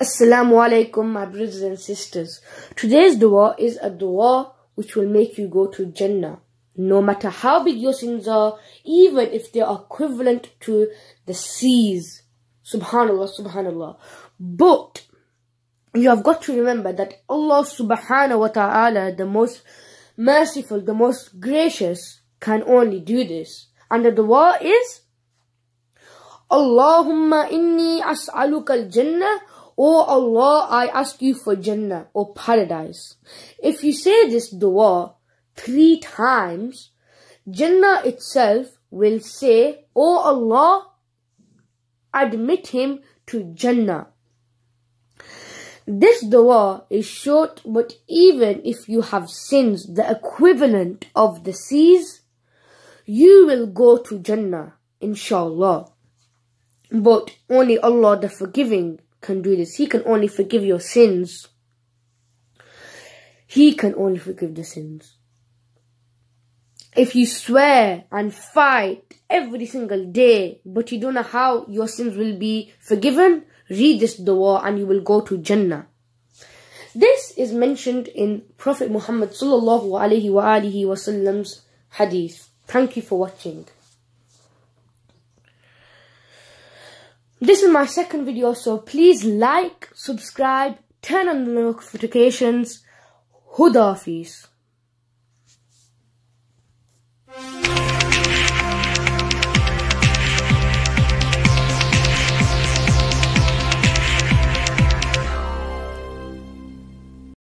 Assalamu alaikum my brothers and sisters. Today's dua is a dua which will make you go to Jannah. No matter how big your sins are, even if they are equivalent to the seas. Subhanallah, subhanallah. But you have got to remember that Allah subhanahu wa ta'ala, the most merciful, the most gracious, can only do this. And the dua is Allahumma inni as'aluka al-jannah O Allah, I ask you for Jannah or paradise. If you say this dua three times, Jannah itself will say, O Allah, admit him to Jannah. This dua is short, but even if you have sins the equivalent of the seas, you will go to Jannah, inshallah. But only Allah the forgiving can do this. He can only forgive your sins. He can only forgive the sins. If you swear and fight every single day, but you don't know how your sins will be forgiven, read this dua and you will go to Jannah. This is mentioned in Prophet Muhammad sallallahu alaihi wasallam's hadith. Thank you for watching. This is my second video, so please like, subscribe, turn on the notifications. Hudafiz.